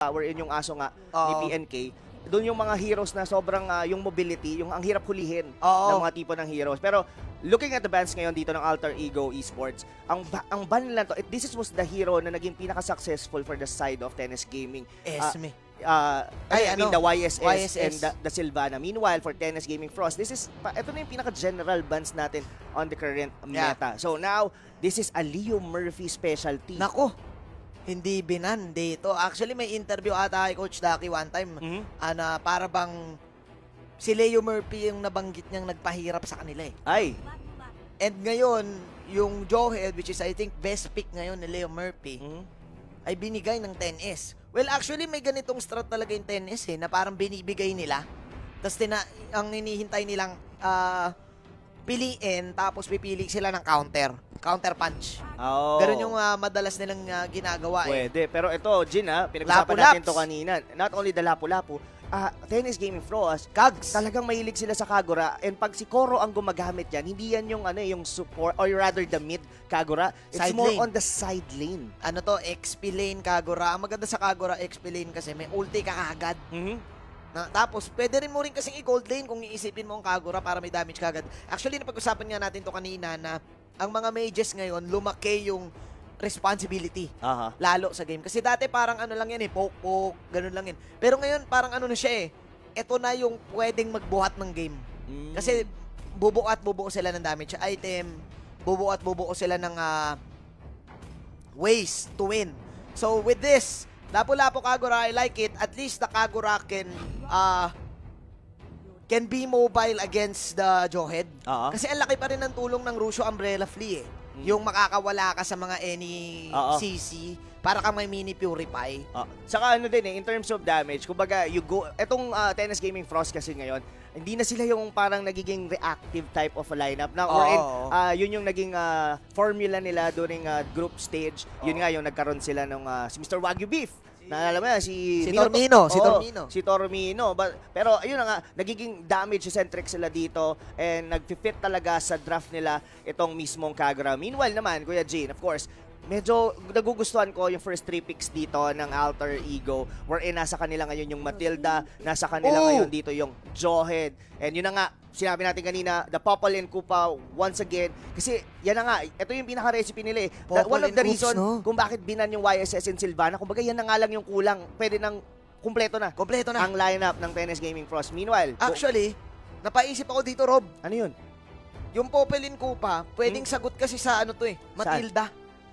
power in yung aso nga ni Oo. PNK, doon yung mga heroes na sobrang ah, yung mobility, yung ang hirap hulihin Oo. ng mga tipo ng heroes. Pero looking at the bans ngayon dito ng Alter Ego Esports, ang ba- ang ban nila to, it, this is was the hero na naging pinaka-successful for the side of tennis gaming. Ah, Esme. uh, Ay, I mean ano? the YSS, YSS. and the, the Silvana. Meanwhile, for Tennis Gaming Frost, this is, pa- ito na yung pinaka-general bans natin on the current Yeah. meta. So now, this is a Leo Murphy specialty. Nako, hindi binan dito. Actually, may interview ata kay Coach Ducky one time. Mhm. Ana, para bang si Leo Murphy yung nabanggit niyang nagpahirap sa kanila eh. Ay, And ngayon, yung Joehead, which is I think best pick ngayon ni Leo Murphy, mhm. ay binigay ng 10S. Well, actually, may ganitong strat talaga yung 10S eh, na parang binibigay nila. Tapos tina- ang hinihintay nilang ah, piliin, tapos pipili sila ng counter. Counter punch. Oh. Ganun yung ah, madalas nilang ah, ginagawa eh. Pwede. Pero ito, Jin ha, pinag-usapan Lapu-laps. natin to kanina. Not only the Lapu-Lapu, ah, Tennis Gaming Frost, Kags. talagang mahilig sila sa Kagura. And pag si Koro ang gumagamit yan, hindi yan yung ano yung support or rather the mid Kagura. It's Side more lane. on the side lane. Ano to, XP lane Kagura. Ang maganda sa Kagura XP lane kasi may ulti ka kagad. Mhm. Na, tapos, pwede rin mo rin kasing i-gold lane kung iisipin mo ang Kagura para may damage kagad. Actually, napag-usapan nga natin to kanina na ang mga mages ngayon, lumaki yung responsibility. Aha. Lalo sa game. Kasi dati parang ano lang yan eh, poke-poke, ganun lang yan. Pero ngayon, parang ano na siya eh, ito na yung pwedeng magbuhat ng game. Mm. Kasi bubuo at bubuo sila ng damage item, bubuo at bubuo sila ng ah, ways to win. So with this, Lapu-Lapu Kagura, I like it. At least the Kagura can uh, can be mobile against the Johead. Oo. Kasi ang laki pa rin ng tulong ng Rusho Umbrella Flea eh. Yung makakawala ka sa mga any Oo. CC para kang may mini Purify. Ah, saka ano din eh, in terms of damage, kumbaga, you go, etong ah, Tennis Gaming Frost kasi ngayon, hindi na sila yung parang nagiging reactive type of lineup na or in, Oo. ah, yun yung naging ah, formula nila during ah, group stage. Yun nga yung nagkaroon sila ng ah, si Mr. Wagyu Beef. Naalala mo yan, si... Si Mino- Tormino, si Tormino. Si Tormino. But, pero ayun na nga, nagiging damage-centric sila dito and nag-fit talaga sa draft nila itong mismong Kagura. Meanwhile naman, Kuya Jane, of course, medyo nagugustuhan ko yung first three picks dito ng Alter Ego wherein nasa kanila ngayon yung Matilda, nasa kanila Oh! ngayon dito yung Jawhead. And yun na nga, sinabi natin kanina, the Popol and Kupa once again. Kasi yan na nga, ito yung pinaka-recipe nila eh. Popol one of the reason no? kung bakit binan yung YSS and Silvana, kumbaga yan na nga lang yung kulang. Pwede nang kumpleto na Kompleto na. ang lineup ng Tennis Gaming Frost. Meanwhile, Actually, napaisip ako dito, Rob. ano yun? Yung Popelin Kupa, pwedeng sagot kasi sa ano to eh, Matilda.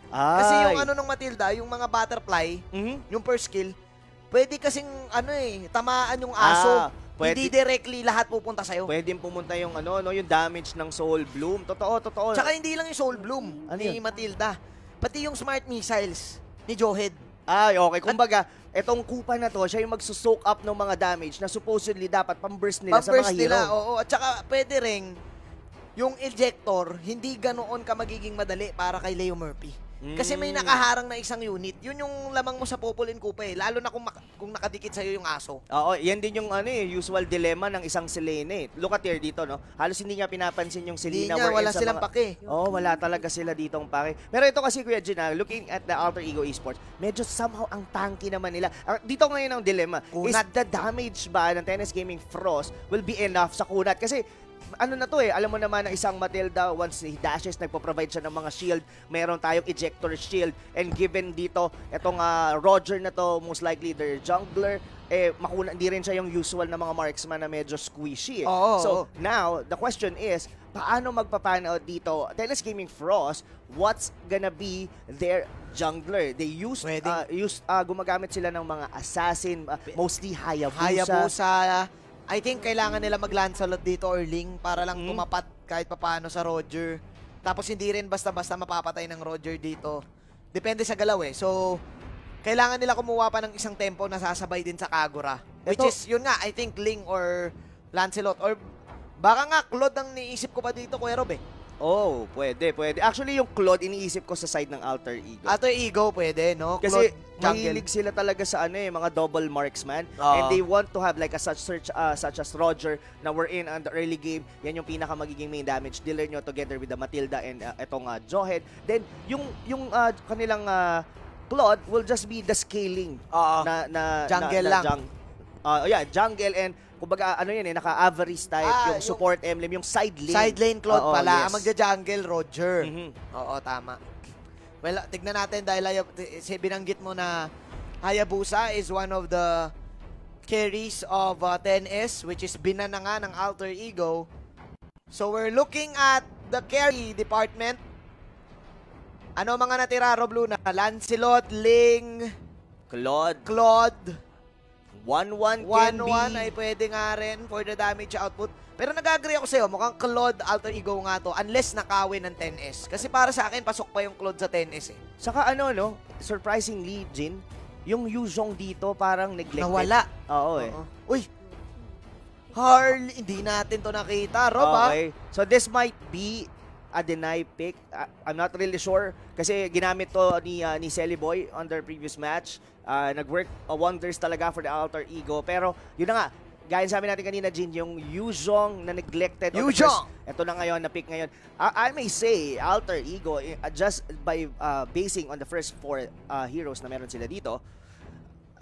Ay. Kasi yung ano ng Matilda, yung mga butterfly, Mhm. yung first skill, pwede kasing ano eh, tamaan yung aso. Ah, pwede- Hindi directly lahat pupunta sa'yo. Pwedeng pumunta yung ano, no, yung damage ng Soul Bloom. Totoo, totoo. Tsaka hindi lang yung Soul Bloom Ano ni yun? Matilda. Pati yung Smart Missiles ni Joehead. Ay, okay. Kumbaga, etong kupa na to, siya yung magsusoak up ng mga damage na supposedly dapat pang-burst nila sa Pang-burst mga hero. nila, oo. At saka pwede rin, yung ejector, hindi ganoon ka magiging madali para kay Leo Murphy. Kasi may Mm. nakaharang na isang unit. Yun yung lamang mo sa Popolin Kupa eh. Lalo na kung, kung nakadikit sa'yo yung aso. Oo, yan din yung ano eh, usual dilemma ng isang Selene eh. Look at here dito, no? Halos hindi niya pinapansin yung Hindi Selena. niya, wherein wala sa silang mga- pake. Oh, wala talaga sila ditong pake. Pero ito kasi Kuya Gina, looking at the Alter Ego Esports, medyo somehow ang tanky naman nila. Dito ngayon ang dilemma. Is Kunat. the damage ba ng Tennis Gaming Frost will be enough sa kunat? Kasi ano na to eh, alam mo naman na isang Matilda, once he dashes, nagpo-provide siya ng mga shield, meron tayong ejector shield, and given dito, etong ah, Roger na to, most likely their jungler, eh, makuna, hindi rin siya yung usual na mga marksman na medyo squishy. Eh. Oo, so, oo. now, the question is, paano magpapan out dito? Tennis Gaming Frost, what's gonna be their jungler? They use, Pwede. uh, use uh, gumagamit sila ng mga assassin, uh, mostly Hayabusa. Hayabusa. I think kailangan nila mag-Lancelot dito or Ling para lang Mm. tumapat kahit papano sa Roger. Tapos hindi rin basta-basta mapapatay ng Roger dito. Depende sa galaw eh. So, kailangan nila kumuha pa ng isang tempo na sasabay din sa Kagura. Which Ito- is, yun nga, I think Ling or Lancelot. Or baka nga, Claude ang niisip ko pa dito, Kuya Rob eh. Oh, pwede, pwede. Actually, yung Claude, iniisip ko sa side ng Alter Ego. Ato yung Ego, pwede, no? Kasi Claude, jungle. mahilig sila talaga sa ano eh, mga double marksman. Oo. And they want to have like a such search uh, such as Roger na we're in on the early game. Yan yung pinaka magiging main damage dealer nyo together with the Matilda and uh, etong uh, Johead. Then yung yung uh, kanilang uh, Claude will just be the scaling Oo. na, na Jungle na, na lang. jung- Ah, yeah, jungle and kumbaga ano yan eh, naka-avarice type, Ah, yung yung- support emblem, yung side lane. Side lane Claude Oo, pala. yes. Ang magja-jungle, Roger. Mhm. Oo, tama. Well, tignan natin dahil si binanggit mo na Hayabusa is one of the carries of uh, 10S which is binana nga ng Alter Ego. So we're looking at the carry department. Ano mga natira, Rob Luna? Lancelot, Ling, Claude, Claude, 1-1 can 1-1 be. ay pwede nga rin for the damage output. Pero nag-agree ako sa'yo, mukhang Claude Alter Ego nga to unless nakawin ng 10S. Kasi para sa akin, pasok pa yung Claude sa 10S eh. Saka ano, no, surprisingly, Jin, yung Yuzhong dito parang neglected. Nawala. Oo eh. Oo. Uy! Harley, hindi natin to nakita, Rob. Okay. So this might be a deny pick. I'm not really sure kasi ginamit to ni uh, ni Selly Boy on their previous match. Uh, nag-work uh, wonders talaga for the Alter Ego. Pero yun na nga, gaya sabi natin kanina, Jin, yung Yuzhong na neglected. Yuzhong! Ito na ngayon, na pick ngayon. I, I may say, Alter Ego, uh, just by uh, basing on the first four uh, heroes na meron sila dito,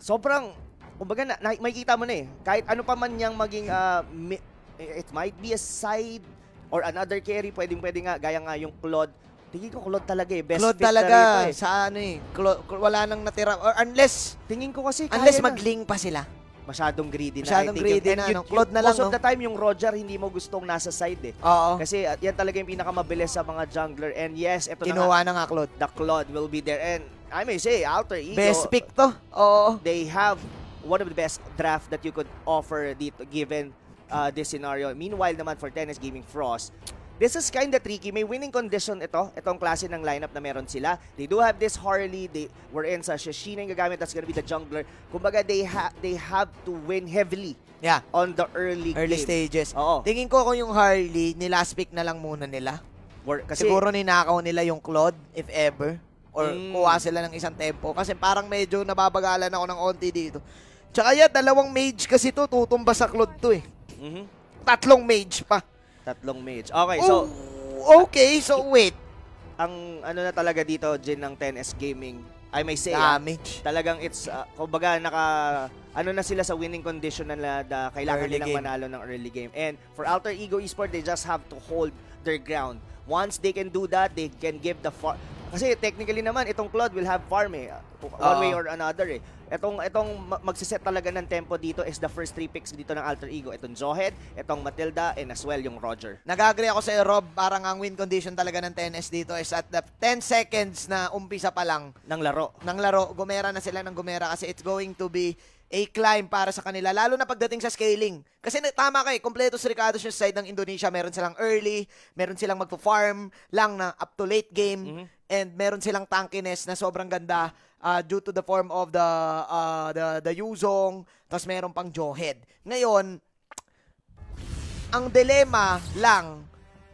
sobrang, kumbaga, na, na, makikita mo na eh. Kahit ano pa man niyang maging, uh, mi- it might be a side or another carry, pwedeng pwede nga, gaya nga yung Claude. Tingin ko Claude talaga eh. Best Claude fit na talaga rito eh. sa ano eh. Clo- wala nang natira. Or unless, Tingin ko kasi kaya unless na. mag-link pa sila. Masyadong greedy na. Masyadong I think. greedy na, yun- no? yun- Claude na lang, Most of no? the time, yung Roger, hindi mo gustong nasa side eh. Oo. Kasi at yan talaga yung pinakamabilis sa mga jungler. And yes, ito na nga, Kinuha na nga, Claude. the Claude will be there. And I may say, Alter Ego, Best pick to. Oo. they have one of the best draft that you could offer dito given uh, this scenario. Meanwhile naman for Tennis Gaming Frost, this is kind of tricky. May winning condition ito, itong klase ng lineup na meron sila. They do have this Harley, they were in sa Shishina yung gagamit, that's gonna be the jungler. Kumbaga, they, ha they have to win heavily Yeah. on the early, Early game. stages. Oo. Tingin ko kung yung Harley, nilast pick na lang muna nila. Wor- kasi, Siguro ninakaw nila yung Claude, if ever. Or Mm. kuha sila ng isang tempo. Kasi parang medyo nababagalan ako ng onti dito. Tsaka yan, dalawang mage kasi to, tutumba sa Claude to eh. Mhm. Tatlong mage pa. Tatlong mage. Okay, so, Oh, okay, so wait. ang ano na talaga dito, Jin, ng 10S Gaming, I may say, ah, Damage. talagang it's uh, kumbaga naka ano na sila sa winning condition na na- kailangan Early nilang game. manalo ng early game. And for Alter Ego Esport, they just have to hold their ground. Once they can do that, they can give the far kasi technically naman itong Claude will have farm eh. One Oo. way or another eh. Etong etong ma- magsiset talaga ng tempo dito is the first three picks dito ng Alter Ego. Itong Zohed, itong Matilda, and as well yung Roger. Nag-agree ako sa Rob, parang ang win condition talaga ng 10S dito is at the 10 seconds na umpisa pa lang ng laro. ng laro, gumera na sila ng gumera kasi it's going to be a climb para sa kanila, lalo na pagdating sa scaling. Kasi tama kay, kompleto si Ricardo sa side ng Indonesia, meron silang early, meron silang magpo-farm lang na up to late game, Mhm. and meron silang tankiness na sobrang ganda uh, due to the form of the uh, the the Yuzong, tapos meron pang Johead. Ngayon, ang dilema lang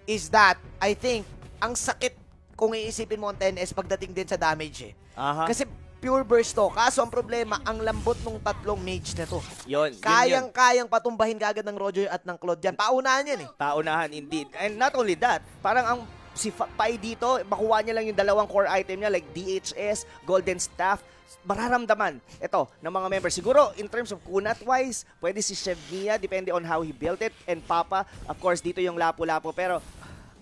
is that I think ang sakit kung iisipin mo ang 10S pagdating din sa damage eh. Aha. Kasi pure burst to. Kaso ang problema, ang lambot ng tatlong mage na to. yun. Kayang-kayang patumbahin kagad ng Roger at ng Claude yan. Paunahan yan eh. Paunahan, indeed. And not only that, parang ang si Pai dito, makuha niya lang yung dalawang core item niya like DHS, Golden Staff, mararamdaman ito ng mga members. Siguro, in terms of kunat-wise, pwede si Chef Mia, depende on how he built it. And Papa, of course, dito yung lapo-lapo. Pero,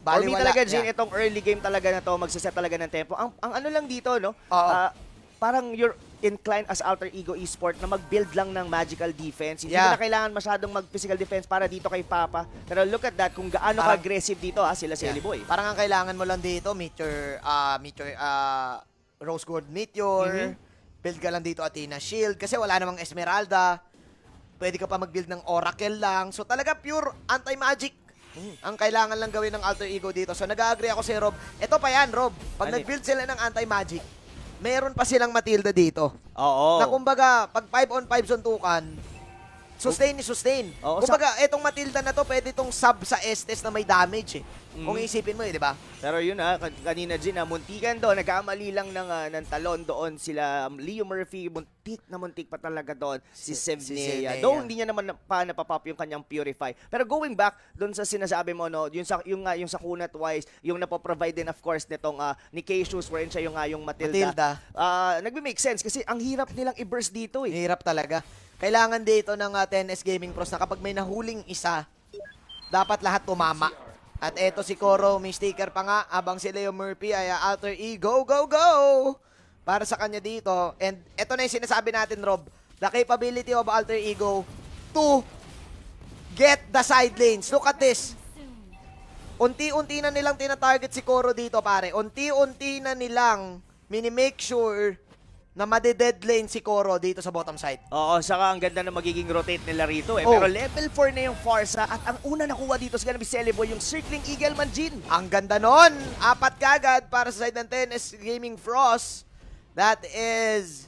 for me talaga, Jin, Yeah. itong early game talaga na to, magsaset talaga ng tempo. Ang, ang ano lang dito, no? Oo. Ah, parang you're inclined as Alter Ego Esport na mag-build lang ng magical defense. Hindi Yeah. mo na kailangan masyadong mag-physical defense para dito kay Papa. Pero look at that, kung gaano Parang- ka-aggressive dito ha, sila Selly Yeah. Boy. Parang ang kailangan mo lang dito, Meteor, ah Meteor, ah Rose Gold Meteor, Mhm. build ka lang dito Athena Shield, kasi wala namang Esmeralda, pwede ka pa mag-build ng Oracle lang. So talaga pure anti-magic ang kailangan lang gawin ng Alter Ego dito. So nag-agree ako si Rob. Ito pa yan, Rob. Pag Ano nag-build sila ng anti-magic, meron pa silang Matilda dito. Oo. Na kumbaga, pag 5 on 5 suntukan, sustain ni sustain. Oo, Kumbaga, etong Matilda na to, pwede itong sub sa Estes na may damage eh. Mm. Kung iisipin mo eh, di ba? Pero yun kan- kanina din na muntikan doon, nagkamali lang ng, ah, ng talon doon sila um, Leo Murphy, muntik na muntik pa talaga doon si, Si- Sevnea. si. Though hindi niya naman na- pa napapop yung kanyang Purify. Pero going back doon sa sinasabi mo no, yung sa yung nga yung sa kunat wise, yung napoprovide din of course nitong uh, ni Cassius wherein siya yung nga yung Matilda. Matilda. Ah, nagme-make sense kasi ang hirap nilang i-burst dito eh. Hirap talaga. Kailangan dito ng ah, 10S Gaming Pros na kapag may nahuling isa, dapat lahat tumama. At eto si Koro, may sticker pa nga, abang si Leo Murphy ay ah, alter E, go, go, go! Para sa kanya dito. And eto na yung sinasabi natin, Rob. The capability of alter ego to get the side lanes. Look at this. Unti-unti na nilang tina-target si Koro dito, pare. Unti-unti na nilang mini-make sure na made-dead lane si Koro dito sa bottom side. Oo, saka ang ganda na magiging rotate nila rito eh. Oh. Pero level 4 na yung Farsa at ang una nakuha dito sa gonna be Celeboy, yung Circling Eagle Manjin. Ang ganda nun! Apat kagad para sa side ng Tennis Gaming Frost. That is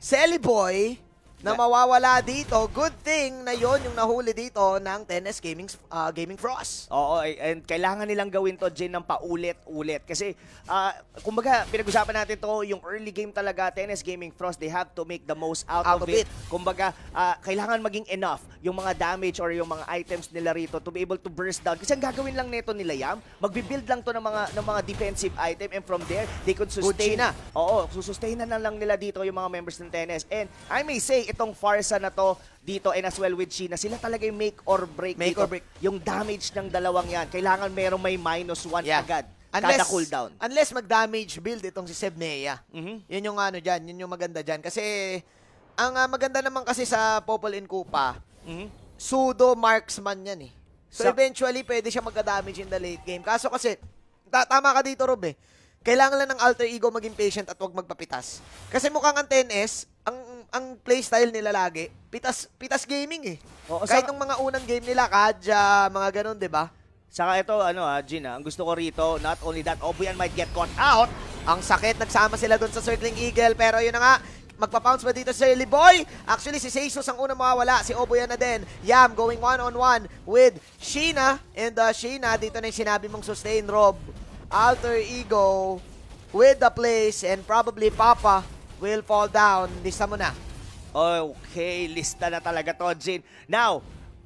Celiboy na mawawala dito. Good thing na yon yung nahuli dito ng Tennis Gaming, ah, Gaming Frost. Oo, and kailangan nilang gawin to, Jin, ng paulit-ulit. Kasi, ah, kumbaga, pinag-usapan natin to, yung early game talaga, Tennis Gaming Frost, they have to make the most out, Out of, of it. it. Kumbaga, ah, kailangan maging enough yung mga damage or yung mga items nila rito to be able to burst down. Kasi ang gagawin lang nito nila Yam, magbibuild lang to ng mga ng mga defensive item and from there, they could sustain. China. Oo, susustain na lang nila dito yung mga members ng Tennis. And I may say, itong Farsa na to dito and as well with Sheena, sila talaga yung make or break Make dito. or break. Yung damage ng dalawang yan, kailangan merong may minus one agad. kada cooldown. Unless mag-damage build itong si Sebnea. Mhm. Yun yung ano dyan, yun yung maganda dyan. Kasi, ang ah, maganda naman kasi sa Popol and Kupa, Mhm. pseudo marksman yan eh. So, Sa- eventually, pwede siya magka-damage in the late game. Kaso kasi, ta- tama ka dito, Rob eh. Kailangan lang ng alter ego maging patient at huwag magpapitas. Kasi mukhang ang 10S, ang ang playstyle nila lagi, pitas pitas gaming eh. Oo, Kahit saka- nung mga unang game nila, Kadja, mga ganun, 'di ba? Saka ito, ano ah, Gin, ah, ang gusto ko rito, not only that, Obuyan might get caught out. Ang sakit, nagsama sila doon sa Circling Eagle, pero yun na nga, magpa-pounce ba dito si Early Boy? Actually, si Seisus ang unang mawawala. Si Oboyan na din. Yam going one-on-one with Sheena. And uh, Sheena, dito na yung sinabi mong sustain, Rob. Alter Ego with the place and probably Papa will fall down. Lista mo na. Okay, lista na talaga to, Jin. Now,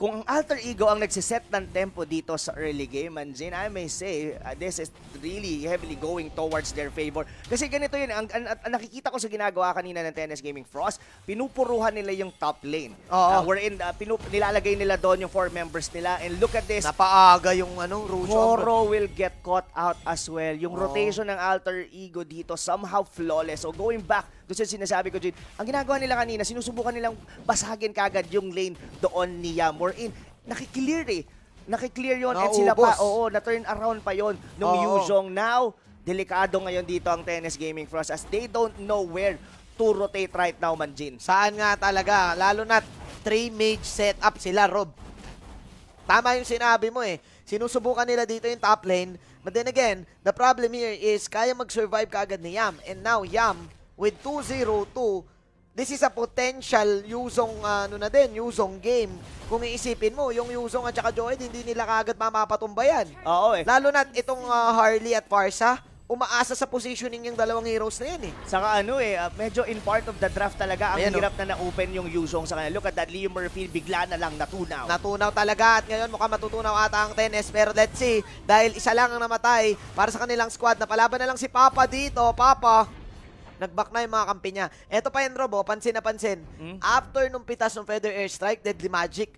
kung ang alter ego ang nagsiset ng tempo dito sa early game, and Jin, I may say, uh, this is really heavily going towards their favor. Kasi ganito yun, ang, ang- ang nakikita ko sa ginagawa kanina ng Tennis Gaming Frost, pinupuruhan nila yung top lane. Oo. Uh, wherein, uh, pinu- nilalagay nila doon yung four members nila. And look at this, Napaaga yung ano, Rusho. Moro will get caught out as well. Yung Oo. rotation ng alter ego dito, somehow flawless. So going back sa sinasabi ko, Jin, ang ginagawa nila kanina, sinusubukan nilang basagin kagad yung lane doon ni Yam. Wherein, nakiklear eh. Nakiklear yun. And sila pa, oo, na-turn around pa yon nung Oo. Yuzhong. Now, delikado ngayon dito ang Tennis Gaming Frost as they don't know where to rotate right now, Manjin. Saan nga talaga? Lalo na 3 mage setup sila, Rob. Tama yung sinabi mo eh. Sinusubukan nila dito yung top lane. But then again, the problem here is kaya mag-survive kaagad ni Yam. And now Yam with 2-0-2, this is a potential Yuzong ano na din, Yuzong game. Kung iisipin mo, yung Yuzong at saka Joed, hindi nila kaagad mamapatumbayan. Oo eh. Lalo na itong ah, Harley at Farsa, umaasa sa positioning yung dalawang heroes na yan eh. Saka ano eh, uh, medyo in part of the draft talaga, ang Ayan, oh. hirap na na-open yung Yuzhong sa kanila. Look at that, Leo Murphy, bigla na lang natunaw. Natunaw talaga at ngayon mukhang matutunaw ata ang tennis pero let's see dahil isa lang ang namatay para sa kanilang squad na palaban na lang si Papa dito Papa nagback na yung mga kampi niya. Eto pa yung Robo. Pansin na pansin. Hmm? after nung pitas ng Feather Airstrike Deadly Magic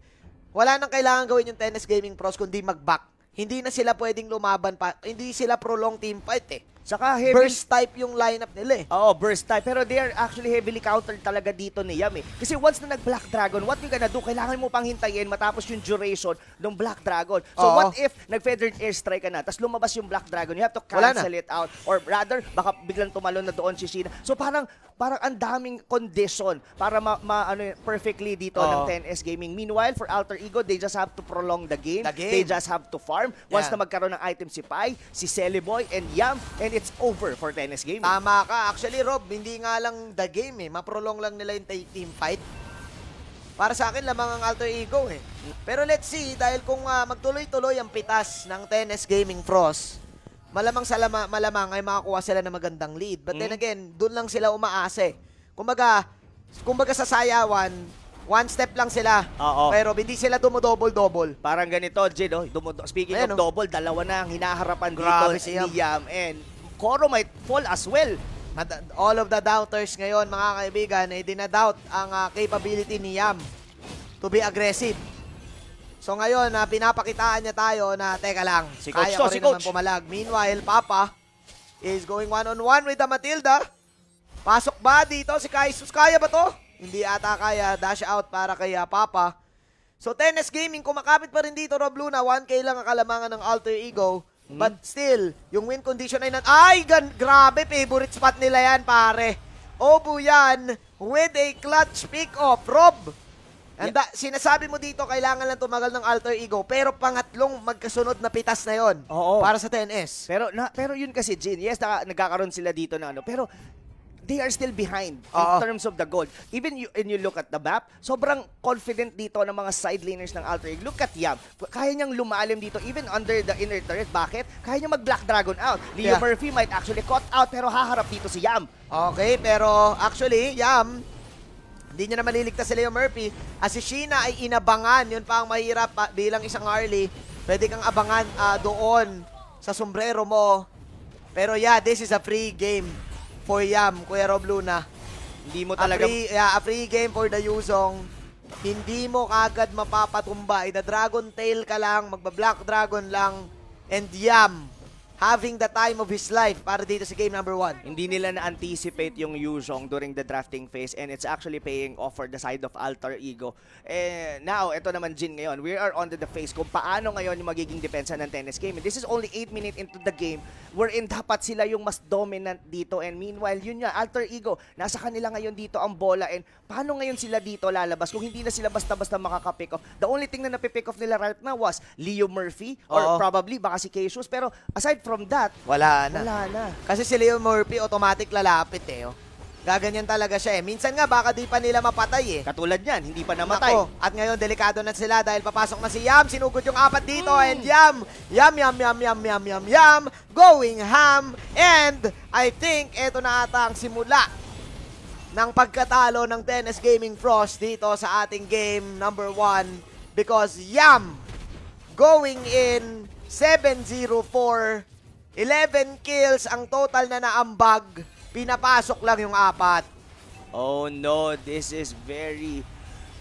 wala nang kailangan gawin yung tennis gaming pros kundi mag-back. Hindi na sila pwedeng lumaban pa. Hindi sila prolong team fight eh Saka heavy burst type yung lineup nila eh Oo, burst type. Pero they are actually heavily countered talaga dito ni Yam eh. Kasi once na nag-Black Dragon, what you gonna do? Kailangan mo pang hintayin matapos yung duration ng Black Dragon. So Oo. what if nag-Feathered Airstrike ka na, tapos lumabas yung Black Dragon, you have to cancel it out. Or rather, baka biglang tumalon na doon si Sheena. So parang parang ang daming condition para ma, ma- ano, perfectly dito Oo. ng 10S Gaming. Meanwhile, for Alter Ego, they just have to prolong the game. The game. They just have to farm. Once Yeah. na magkaroon ng item si Pai, si Celiboy, and Yam, and it's over for 10S Gaming. Tama ka. Actually, Rob, hindi nga lang the game eh. Maprolong lang nila yung team fight. Para sa akin, lamang ang alter ego eh. Pero let's see, dahil kung ah, magtuloy-tuloy ang pitas ng Tennis Gaming Frost, malamang sa lama, malamang ay makakuha sila ng magandang lead. But then Mm. again, doon lang sila umaase. Kumbaga, kumbaga sa sayawan, one step lang sila. Oo. Pero hindi sila dumodouble-double. Parang ganito, Jin, oh, speaking Ayan, of oh. double, dalawa na ang hinaharapan Grabe dito si ni Yam. And Koro might fall as well. Mad- all of the doubters ngayon, mga kaibigan, ay dinadoubt ang ah, capability ni Yam to be aggressive. So ngayon, na pinapakitaan niya tayo na, teka lang, Si Coach kaya to, ko si rin naman Coach. pumalag. Meanwhile, Papa is going one-on-one with the Matilda. Pasok ba dito si Kaisus? Kaya ba to? Hindi ata kaya. Dash out para kay ah, Papa. So, Tennis Gaming, kumakapit pa rin dito, Rob Luna. 1K lang ang kalamangan ng Alter Ego. Hmm. But still, yung win condition ay nan... Ay, gan grabe, favorite spot nila yan, pare. Obu yan with a clutch pick-off. Rob, anda, sinasabi mo dito, kailangan lang tumagal ng Alter Ego. Pero pangatlong magkasunod na pitas na yon Oo. para sa 10S. Pero na, pero yun kasi Jin, yes naka, nagkakaroon sila dito na ano, pero they are still behind in terms of the gold. Even you, when you look at the map, sobrang confident dito ng mga side laners ng Alter Ego. Look at Yam. Kaya niyang lumalim dito even under the inner turret. Bakit? Kaya niya mag-Black Dragon out. Leo Yeah. Murphy might actually caught out pero haharap dito si Yam. Okay, pero actually, Yam, hindi niya na maliligtas si Leo Murphy. As si Sheena ay inabangan, yun pa ang mahirap pa, bilang isang early. Pwede kang abangan ah, doon sa sombrero mo. Pero yeah, this is a free game for Yam, Kuya Rob Luna. Hindi mo A talaga free, yeah, a free game for the Yuzong. Hindi mo kagad mapapatumba. Ida Dragon Tail ka lang, magba-Black Dragon lang, and Yam having the time of his life para dito sa game number one. hindi nila na-anticipate yung Yuzhong during the drafting phase and it's actually paying off for the side of Alter Ego. Eh, now, ito naman Jin ngayon. We are on to the phase kung paano ngayon yung magiging depensa ng tennis game. And this is only 8 minutes into the game wherein dapat sila yung mas dominant dito and meanwhile, yun nga, Alter Ego, nasa kanila ngayon dito ang bola and paano ngayon sila dito lalabas kung hindi na sila basta-basta makaka-pick off. The only thing na napipick off nila right now was Leo Murphy or Oo. probably baka si Cassius pero aside from that, Wala na. wala na. Kasi si Leo Murphy, automatic lalapit eh. Oh. Gaganyan talaga siya eh. Minsan nga, baka di pa nila mapatay eh. Katulad yan, hindi pa namatay. Nako, at ngayon, delikado na sila dahil papasok na si Yam. Sinugod yung apat dito and Yam, Yam, Yam, Yam, Yam, Yam, Yam, Yam, going ham. And I think eto na ata ang simula ng pagkatalo ng Tennis Gaming Frost dito sa ating game number 1 because Yam going in 7-0-4 11 kills ang total na naambag pinapasok lang yung apat Oh no, this is very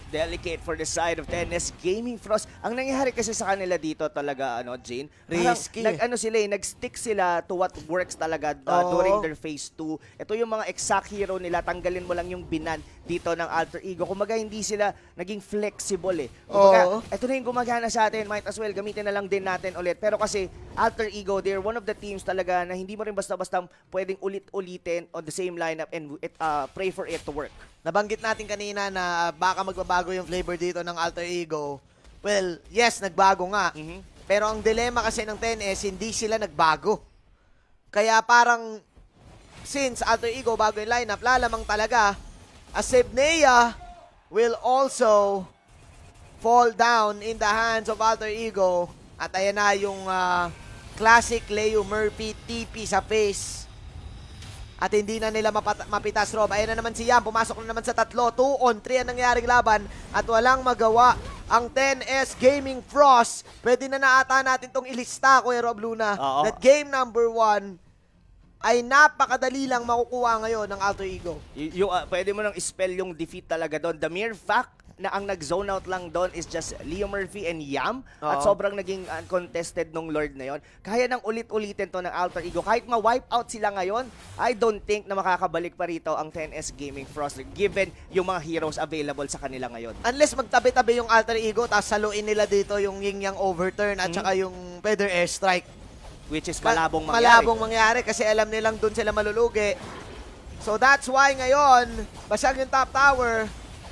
delicate for the side of Tennis Gaming Frost. Ang nangyari kasi sa kanila dito talaga, ano, Jane? parang Risky. Nag, ano sila eh, nag-stick sila to what works talaga uh, Oo. during their phase 2. Ito yung mga exact hero nila, tanggalin mo lang yung binan dito ng alter ego. Kumaga hindi sila naging flexible eh. Kumaga, Oo. ito na yung gumagana sa atin, might as well gamitin na lang din natin ulit. Pero kasi alter ego, they're one of the teams talaga na hindi mo rin basta-basta pwedeng ulit-ulitin on the same lineup and it, uh, pray for it to work. Nabanggit natin kanina na baka magbabago yung flavor dito ng Alter Ego. Well, yes, nagbago nga. Mhm. Pero ang dilema kasi ng 10S, hindi sila nagbago. Kaya parang, since Alter Ego bago yung lineup, lalamang talaga, Asebnea will also fall down in the hands of Alter Ego. At ayan na yung ah, classic Leo Murphy TP sa face. At hindi na nila mapitas, Rob. Ayan na naman si Yam. Pumasok na naman sa tatlo. 2 on 3 ang nangyaring laban. At walang magawa ang 10S Gaming Frost. Pwede na naata natin tong ilista, Kuya Rob Luna. Oo. That game number 1 ay napakadali lang makukuha ngayon ng Alter Ego. Y- yung, ah, pwede mo nang spell yung defeat talaga doon. The mere fact na ang nag-zone out lang doon is just Leo Murphy and Yam at Oo. sobrang naging uncontested nung Lord na yon. Kaya nang ulit-ulitin to ng Alter Ego. Kahit ma-wipe out sila ngayon, I don't think na makakabalik pa rito ang 10S Gaming Frost given yung mga heroes available sa kanila ngayon. Unless magtabi-tabi yung Alter Ego, tapos saluin nila dito yung Yin Yang Overturn at Mhm. saka yung Feather Airstrike. Which is Ma- malabong mangyari. Malabong mangyari kasi alam nilang doon sila malulugi. So that's why ngayon, basag yung top tower.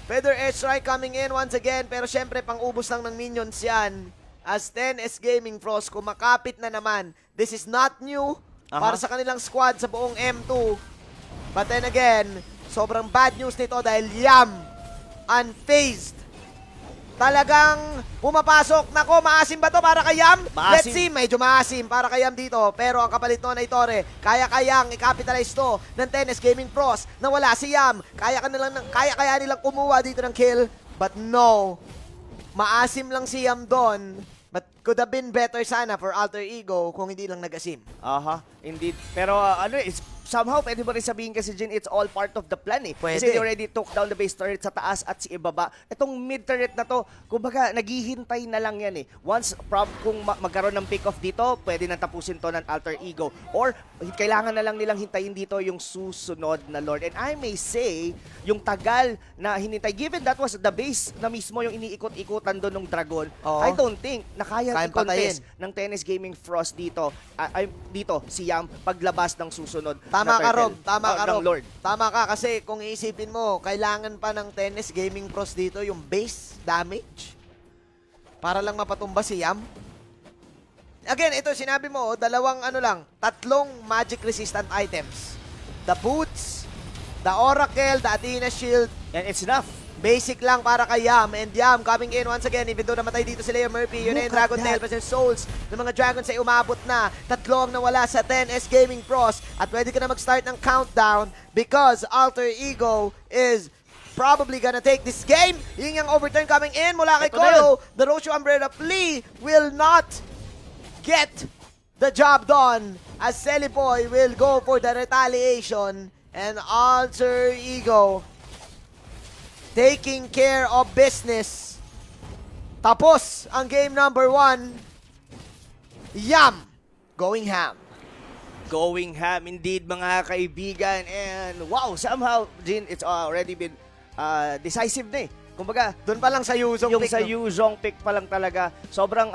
Feather Airstrike coming in once again. Pero syempre, pang-ubos lang ng minions yan. As 10S Gaming Frost, kumakapit na naman. This is not new Aha. para sa kanilang squad sa buong M2. But then again, sobrang bad news nito dahil Yam, unfazed talagang pumapasok. Nako, maasim ba to para kay Yam? Maasim. Let's see, medyo maasim para kay Yam dito. Pero ang kapalit nun ay Torre. Kaya-kayang i-capitalize to ng Tennis Gaming Pros na wala si Yam. Kaya, ka nilang, kaya kaya nilang kumuha dito ng kill. But no, maasim lang si Yam doon. But could have been better sana for Alter Ego kung hindi lang nag-asim. Aha, indeed. Pero uh, ano, it's, somehow pwede mo rin sabihin kasi Jin, it's all part of the plan eh. Pwede. Kasi they already took down the base turret sa taas at si ibaba. Itong mid turret na to, kumbaga, naghihintay na lang yan eh. Once, prob, kung ma- magkaroon ng pick-off dito, pwede nang tapusin to ng alter ego. Or, kailangan na lang nilang hintayin dito yung susunod na Lord. And I may say, yung tagal na hinintay, given that was the base na mismo yung iniikot-ikutan doon ng Dragon, Oo. I don't think na kaya Kayang i-contest ng Tennis Gaming Frost dito, ah, ay, dito, si Yam, paglabas ng susunod Tama ka. Rob. Tama Oh, ka, Rob. Lord. Tama ka kasi kung iisipin mo, kailangan pa ng Tennis Gaming Pros dito yung base damage para lang mapatumba si Yam. Again, ito sinabi mo, dalawang ano lang, tatlong magic resistant items. The boots, the oracle, the Athena shield, And it's enough. Basic lang para kay Yam. And Yam coming in once again. Even though namatay dito si Leo Murphy. Yun na Look yung Dragon. Tail versus Souls. Ng mga Dragons ay umabot na. Tatlo ang nawala sa 10S Gaming Pros. At pwede ka na mag-start ng countdown because Alter Ego is probably gonna take this game. Yun yung overturn coming in mula kay Kolo. The Roshu Umbrella plea will not get the job done as Selly Boy will go for the retaliation and Alter Ego taking care of business. Tapos ang game number one. Yam going ham. Going ham indeed mga kaibigan. And wow, somehow, Jin, it's already been uh, decisive na eh. Kumbaga, Doon pa lang sa Yuzong yung pick, sa no? Yu Zhong pick pa lang talaga, sobrang